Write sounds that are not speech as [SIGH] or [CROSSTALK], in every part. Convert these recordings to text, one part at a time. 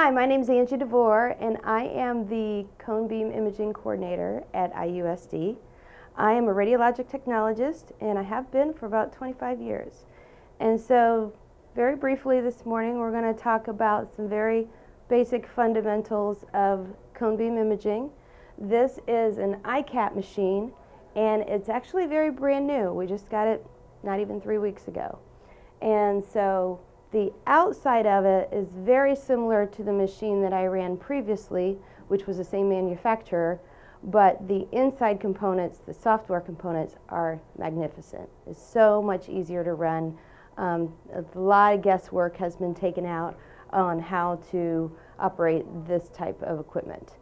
Hi, my name is Angie DeVore, and I am the cone beam imaging coordinator at IUSD. I am a radiologic technologist, and I have been for about 25 years. And so, very briefly this morning, we're going to talk about some very basic fundamentals of cone beam imaging. This is an i-CAT machine, and it's actually very brand new. We just got it not even three weeks ago. And so the outside of it is very similar to the machine that I ran previously, which was the same manufacturer, but the inside components, the software components, are magnificent. It's so much easier to run. Um, a lot of guesswork has been taken out on how to operate this type of equipment.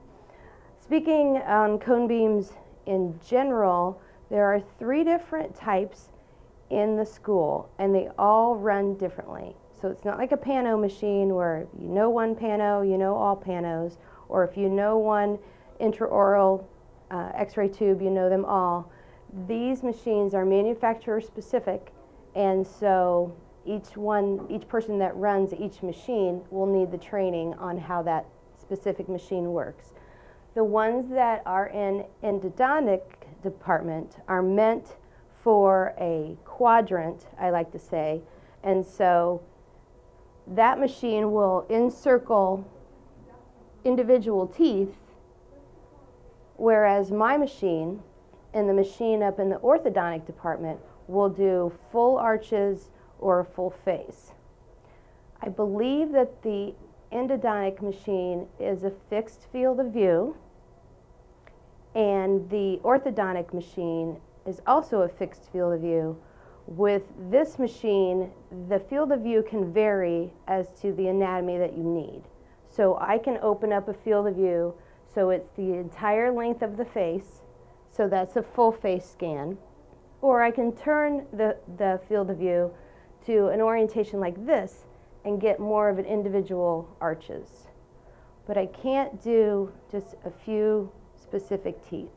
Speaking on cone beams in general, there are three different types in the school, and they all run differently. So it's not like a pano machine where you know one pano, you know all panos, or if you know one intraoral uh, x-ray tube, you know them all. These machines are manufacturer specific, and so each one, each person that runs each machine will need the training on how that specific machine works. The ones that are in endodontic department are meant for a quadrant, I like to say, and so that machine will encircle individual teeth, whereas my machine and the machine up in the orthodontic department will do full arches or a full face. I believe that the endodontic machine is a fixed field of view and the orthodontic machine is also a fixed field of view with this machine, the field of view can vary as to the anatomy that you need. So I can open up a field of view so it's the entire length of the face, so that's a full face scan. Or I can turn the, the field of view to an orientation like this and get more of an individual arches. But I can't do just a few specific teeth.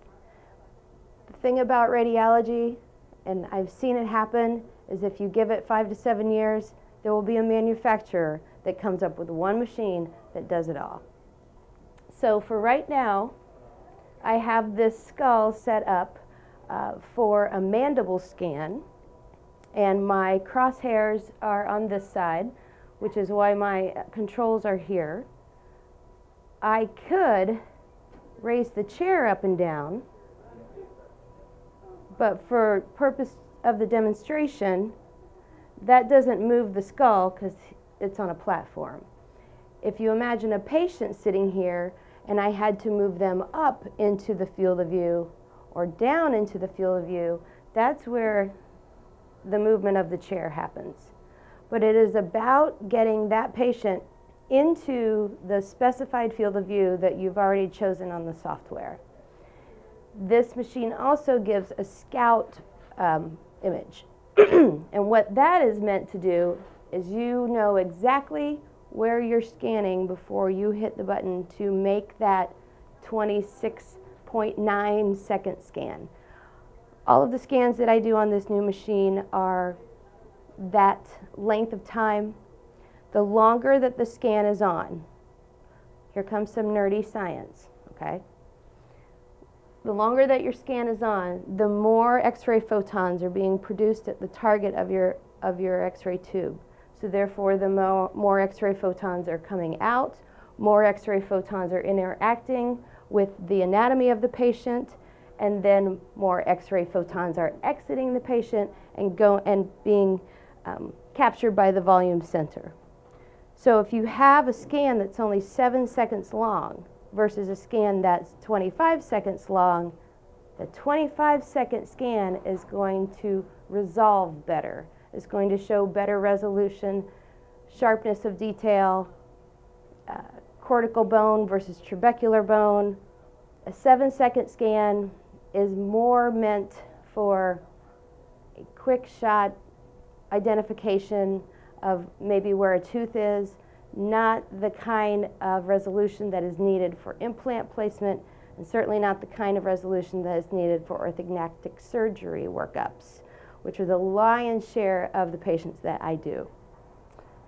The thing about radiology and I've seen it happen, is if you give it five to seven years, there will be a manufacturer that comes up with one machine that does it all. So for right now, I have this skull set up uh, for a mandible scan, and my crosshairs are on this side, which is why my controls are here. I could raise the chair up and down but for purpose of the demonstration, that doesn't move the skull because it's on a platform. If you imagine a patient sitting here and I had to move them up into the field of view or down into the field of view, that's where the movement of the chair happens. But it is about getting that patient into the specified field of view that you've already chosen on the software. This machine also gives a scout um, image. [CLEARS THROAT] and what that is meant to do is you know exactly where you're scanning before you hit the button to make that 26.9 second scan. All of the scans that I do on this new machine are that length of time. The longer that the scan is on, here comes some nerdy science, okay? The longer that your scan is on, the more X-ray photons are being produced at the target of your, of your X-ray tube. So therefore, the more, more X-ray photons are coming out, more X-ray photons are interacting with the anatomy of the patient, and then more X-ray photons are exiting the patient and, go, and being um, captured by the volume center. So if you have a scan that's only seven seconds long, versus a scan that's 25 seconds long, the 25 second scan is going to resolve better. It's going to show better resolution, sharpness of detail, uh, cortical bone versus trabecular bone. A seven second scan is more meant for a quick shot identification of maybe where a tooth is not the kind of resolution that is needed for implant placement, and certainly not the kind of resolution that is needed for orthognathic surgery workups, which are the lion's share of the patients that I do.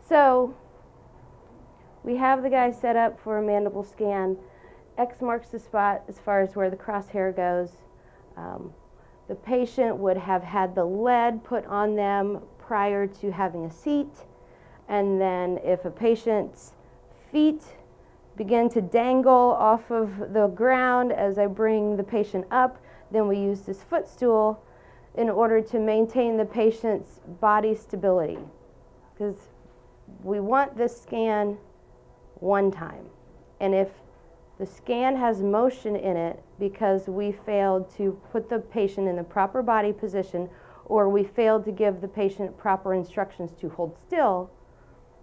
So, we have the guy set up for a mandible scan. X marks the spot as far as where the crosshair goes. Um, the patient would have had the lead put on them prior to having a seat. And then if a patient's feet begin to dangle off of the ground as I bring the patient up, then we use this footstool in order to maintain the patient's body stability. Because we want this scan one time. And if the scan has motion in it because we failed to put the patient in the proper body position or we failed to give the patient proper instructions to hold still,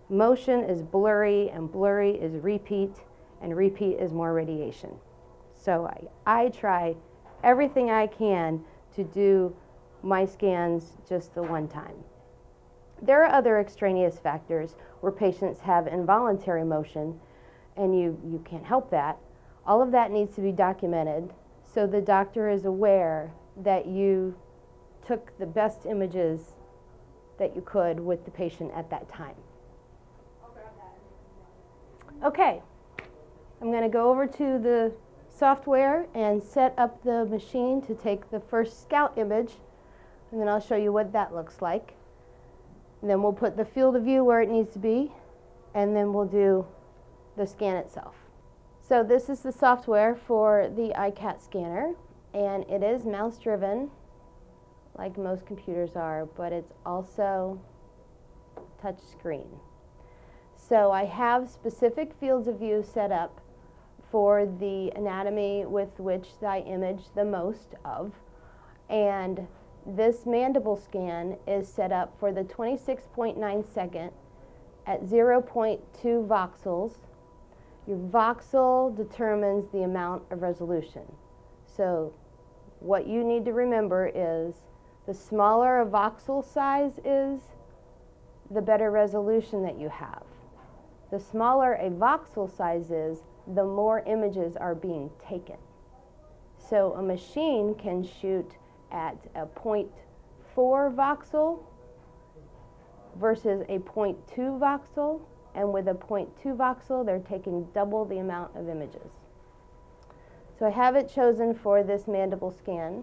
motion is blurry and blurry is repeat and repeat is more radiation. So I, I try everything I can to do my scans just the one time. There are other extraneous factors where patients have involuntary motion and you, you can't help that. All of that needs to be documented so the doctor is aware that you took the best images that you could with the patient at that time. Okay, I'm going to go over to the software and set up the machine to take the first scout image and then I'll show you what that looks like. And then we'll put the field of view where it needs to be and then we'll do the scan itself. So this is the software for the i-CAT scanner and it is mouse driven like most computers are but it's also touch screen. So I have specific fields of view set up for the anatomy with which I image the most of and this mandible scan is set up for the 26.9 second at 0.2 voxels your voxel determines the amount of resolution. So what you need to remember is the smaller a voxel size is, the better resolution that you have. The smaller a voxel size is, the more images are being taken. So a machine can shoot at a 0.4 voxel versus a 0.2 voxel and with a 0.2 voxel, they're taking double the amount of images. So I have it chosen for this mandible scan,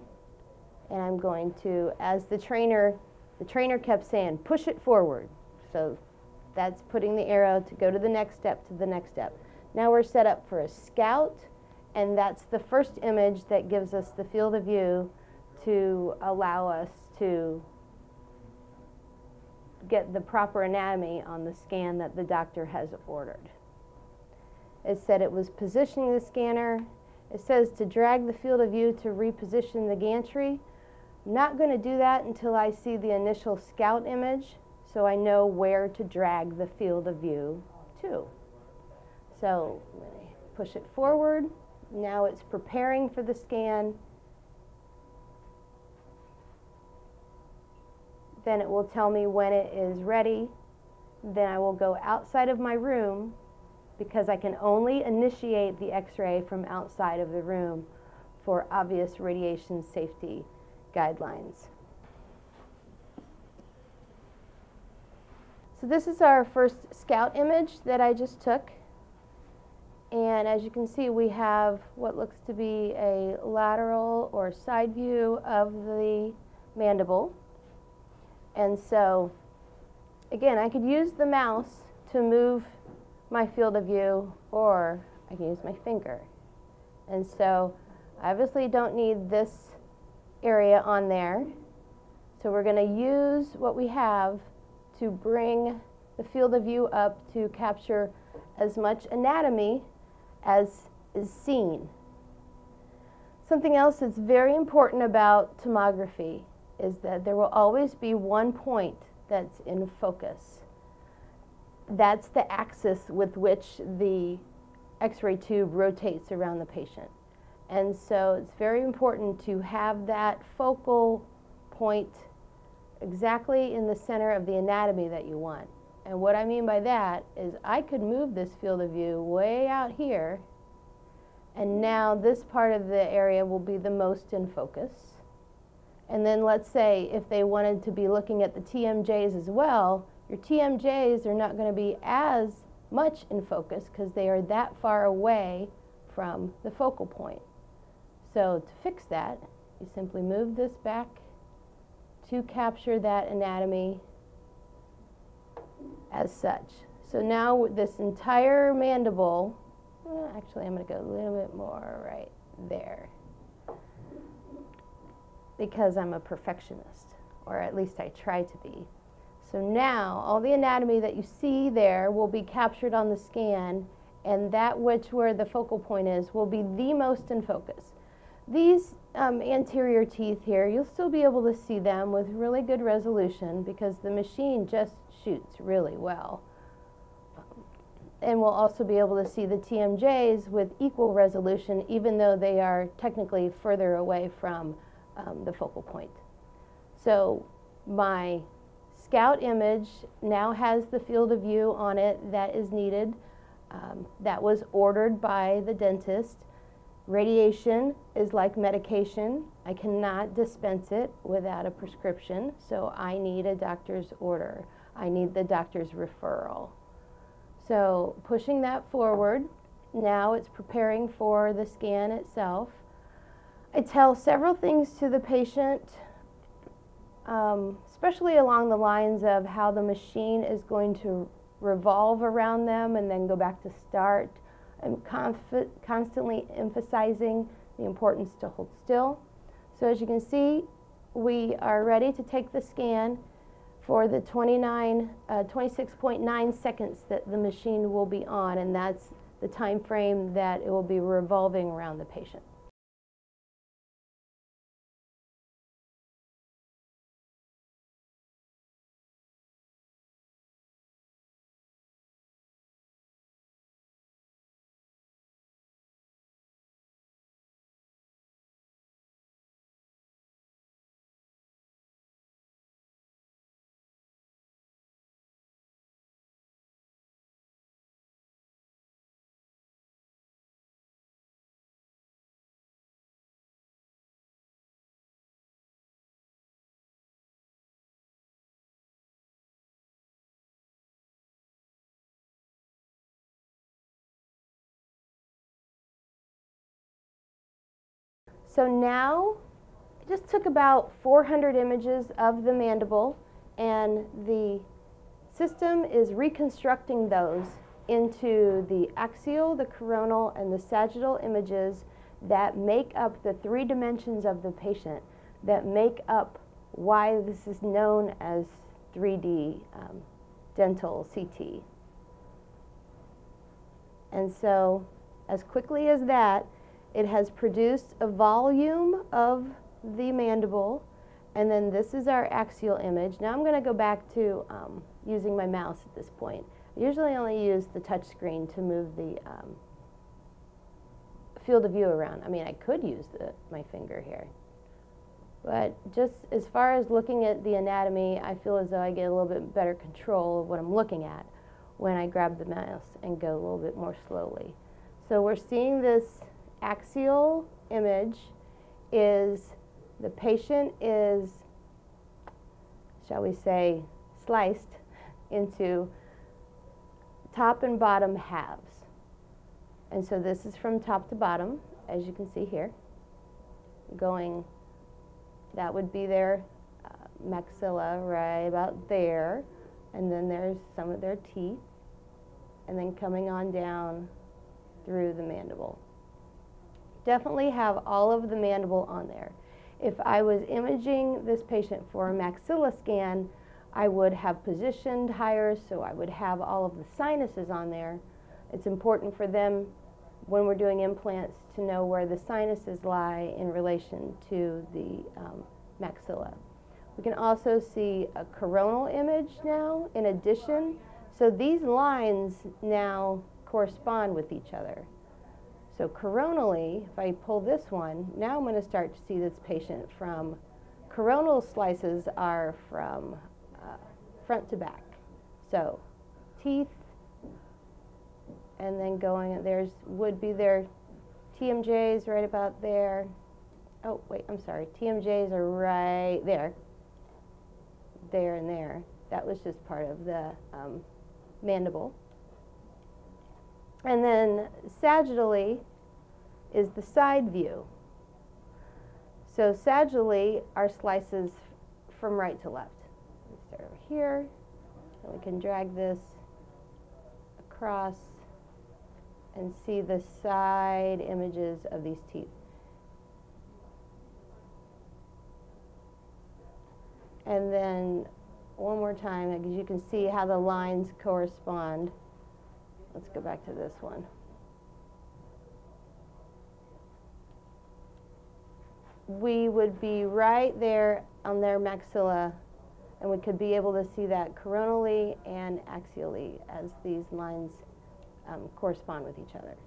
and I'm going to, as the trainer, the trainer kept saying, push it forward. So that's putting the arrow to go to the next step, to the next step. Now we're set up for a scout, and that's the first image that gives us the field of view to allow us to get the proper anatomy on the scan that the doctor has ordered. It said it was positioning the scanner. It says to drag the field of view to reposition the gantry. I'm not going to do that until I see the initial scout image so I know where to drag the field of view to. So push it forward. Now it's preparing for the scan then it will tell me when it is ready. Then I will go outside of my room because I can only initiate the x-ray from outside of the room for obvious radiation safety guidelines. So this is our first scout image that I just took. And as you can see, we have what looks to be a lateral or side view of the mandible. And so, again, I could use the mouse to move my field of view, or I can use my finger. And so, I obviously don't need this area on there. So we're going to use what we have to bring the field of view up to capture as much anatomy as is seen. Something else that's very important about tomography is that there will always be one point that's in focus. That's the axis with which the x-ray tube rotates around the patient. And so it's very important to have that focal point exactly in the center of the anatomy that you want. And what I mean by that is I could move this field of view way out here and now this part of the area will be the most in focus. And then let's say if they wanted to be looking at the TMJs as well, your TMJs are not going to be as much in focus because they are that far away from the focal point. So to fix that, you simply move this back to capture that anatomy as such. So now this entire mandible, well, actually I'm going to go a little bit more right there because I'm a perfectionist, or at least I try to be. So now all the anatomy that you see there will be captured on the scan and that which where the focal point is will be the most in focus. These um, anterior teeth here, you'll still be able to see them with really good resolution because the machine just shoots really well. And we'll also be able to see the TMJs with equal resolution even though they are technically further away from um, the focal point. So my Scout image now has the field of view on it that is needed. Um, that was ordered by the dentist. Radiation is like medication. I cannot dispense it without a prescription, so I need a doctor's order. I need the doctor's referral. So pushing that forward, now it's preparing for the scan itself. I tell several things to the patient um, especially along the lines of how the machine is going to revolve around them and then go back to start. I'm constantly emphasizing the importance to hold still. So as you can see, we are ready to take the scan for the 29, uh, 26.9 seconds that the machine will be on, and that's the time frame that it will be revolving around the patient. So now, it just took about 400 images of the mandible, and the system is reconstructing those into the axial, the coronal, and the sagittal images that make up the three dimensions of the patient, that make up why this is known as 3D um, dental CT. And so, as quickly as that, it has produced a volume of the mandible, and then this is our axial image. Now I'm going to go back to um, using my mouse at this point. I usually only use the touch screen to move the um, field of view around. I mean, I could use the, my finger here. But just as far as looking at the anatomy, I feel as though I get a little bit better control of what I'm looking at when I grab the mouse and go a little bit more slowly. So we're seeing this axial image is the patient is, shall we say, sliced into top and bottom halves. And so this is from top to bottom, as you can see here, going, that would be their uh, maxilla right about there, and then there's some of their teeth, and then coming on down through the mandible definitely have all of the mandible on there. If I was imaging this patient for a maxilla scan, I would have positioned higher, so I would have all of the sinuses on there. It's important for them when we're doing implants to know where the sinuses lie in relation to the um, maxilla. We can also see a coronal image now in addition. So these lines now correspond with each other. So coronally, if I pull this one, now I'm going to start to see this patient from, coronal slices are from uh, front to back. So teeth, and then going, there's, would be their TMJs right about there. Oh, wait, I'm sorry. TMJs are right there. There and there. That was just part of the um, mandible. And then sagittally is the side view. So sagittally are slices from right to left. We start over here, and we can drag this across and see the side images of these teeth. And then one more time, because you can see how the lines correspond. Let's go back to this one. We would be right there on their maxilla, and we could be able to see that coronally and axially as these lines um, correspond with each other.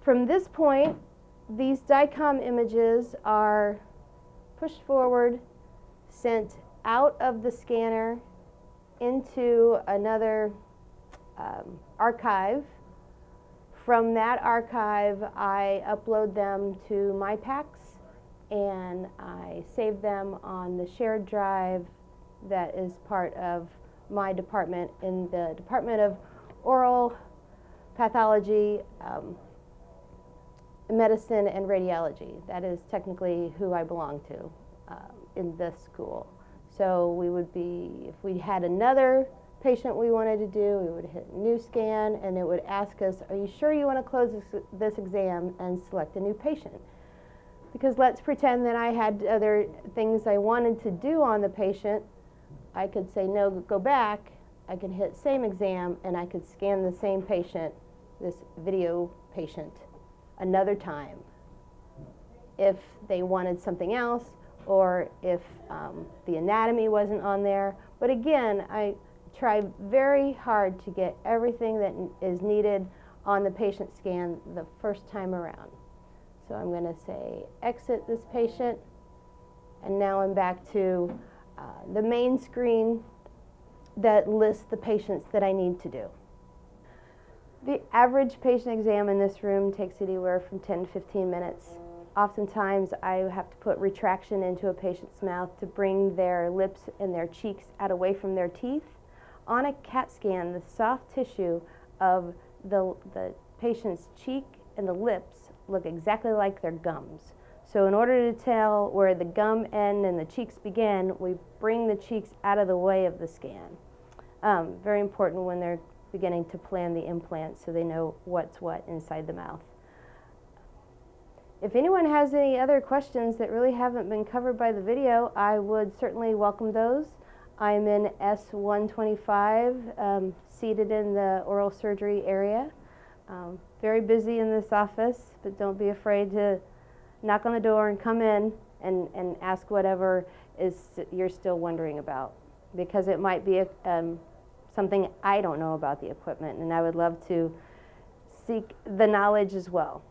From this point, these DICOM images are pushed forward, sent out of the scanner into another um, archive. From that archive, I upload them to my PACS and I save them on the shared drive that is part of my department in the Department of Oral Pathology, um, Medicine, and Radiology. That is technically who I belong to um, in this school. So we would be, if we had another patient we wanted to do, we would hit new scan and it would ask us, are you sure you want to close this, this exam and select a new patient? Because let's pretend that I had other things I wanted to do on the patient I could say, no, go back. I could hit same exam and I could scan the same patient, this video patient, another time if they wanted something else or if um, the anatomy wasn't on there. But again, I try very hard to get everything that is needed on the patient scan the first time around. So I'm going to say exit this patient and now I'm back to uh, the main screen that lists the patients that I need to do. The average patient exam in this room takes anywhere from 10 to 15 minutes. Oftentimes, I have to put retraction into a patient's mouth to bring their lips and their cheeks out away from their teeth. On a CAT scan, the soft tissue of the, the patient's cheek and the lips look exactly like their gums. So in order to tell where the gum end and the cheeks begin, we bring the cheeks out of the way of the scan. Um, very important when they're beginning to plan the implant so they know what's what inside the mouth. If anyone has any other questions that really haven't been covered by the video, I would certainly welcome those. I'm in S125, um, seated in the oral surgery area. Um, very busy in this office, but don't be afraid to knock on the door and come in and, and ask whatever is you're still wondering about because it might be a, um, something I don't know about the equipment and I would love to seek the knowledge as well.